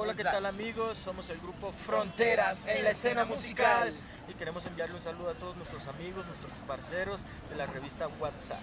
Hola, ¿qué tal amigos? Somos el grupo Fronteras en la escena musical y queremos enviarle un saludo a todos nuestros amigos, nuestros parceros de la revista WhatsApp.